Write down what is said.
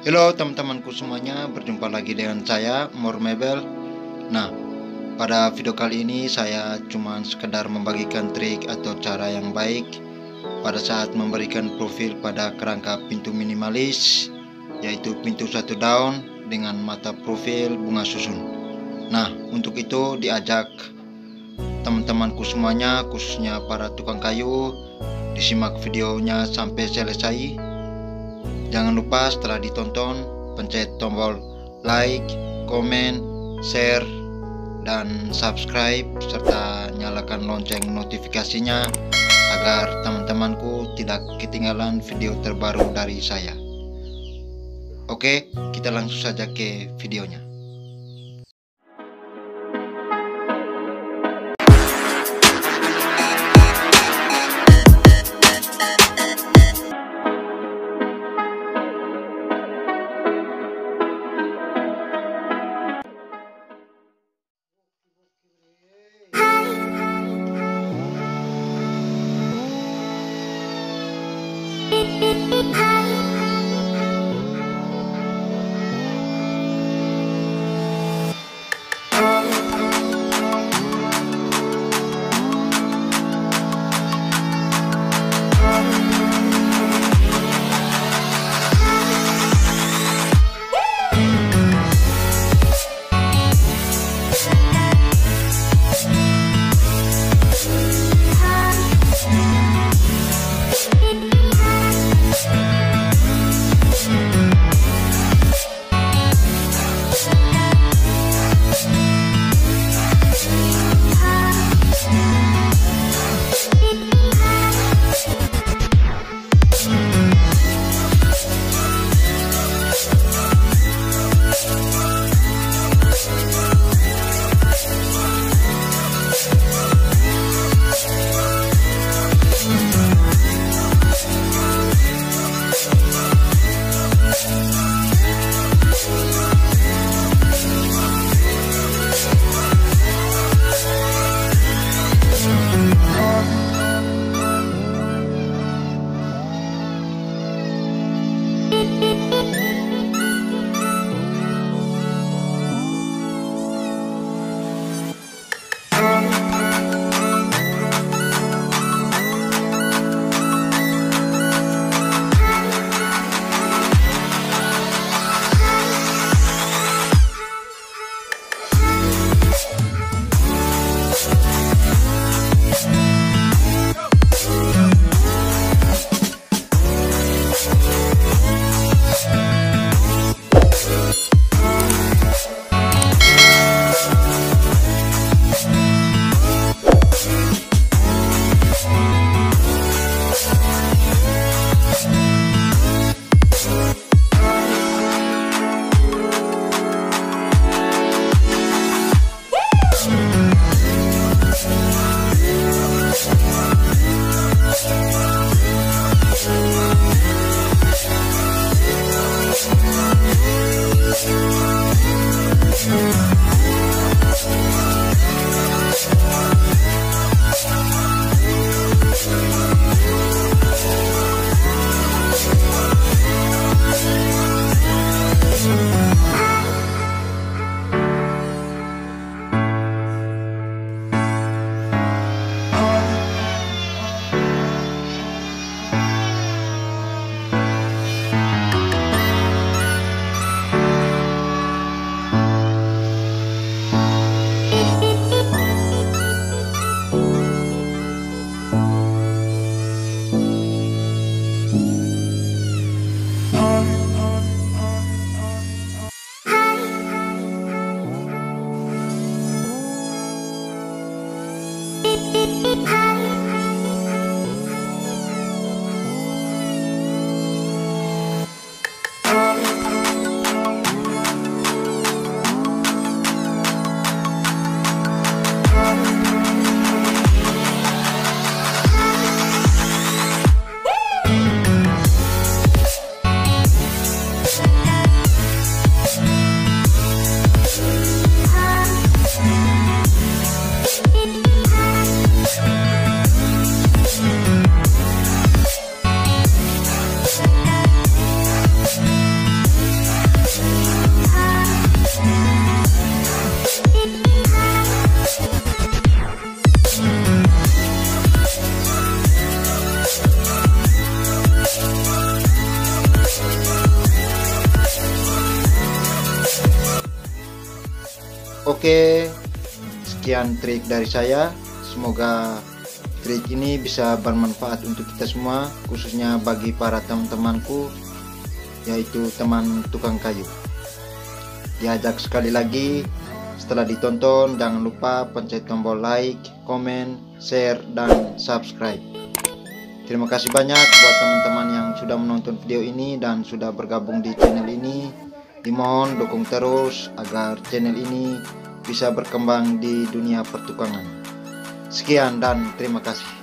Halo teman-temanku semuanya, berjumpa lagi dengan saya More Mebel. Nah, pada video kali ini saya cuma sekedar membagikan trik atau cara yang baik pada saat memberikan profil pada kerangka pintu minimalis yaitu pintu satu daun dengan mata profil bunga susun. Nah, untuk itu diajak teman-temanku semuanya khususnya para tukang kayu disimak videonya sampai selesai Jangan lupa setelah ditonton pencet tombol like, komen, share, dan subscribe serta nyalakan lonceng notifikasinya agar teman-temanku tidak ketinggalan video terbaru dari saya. Oke, kita langsung saja ke videonya. Oke, sekian trik dari saya. Semoga trik ini bisa bermanfaat untuk kita semua, khususnya bagi para teman-temanku, yaitu teman tukang kayu. Diajak sekali lagi, setelah ditonton, jangan lupa pencet tombol like, komen, share, dan subscribe. Terima kasih banyak buat teman-teman yang sudah menonton video ini dan sudah bergabung di channel ini. Dimohon dukung terus agar channel ini bisa berkembang di dunia pertukangan. Sekian dan terima kasih.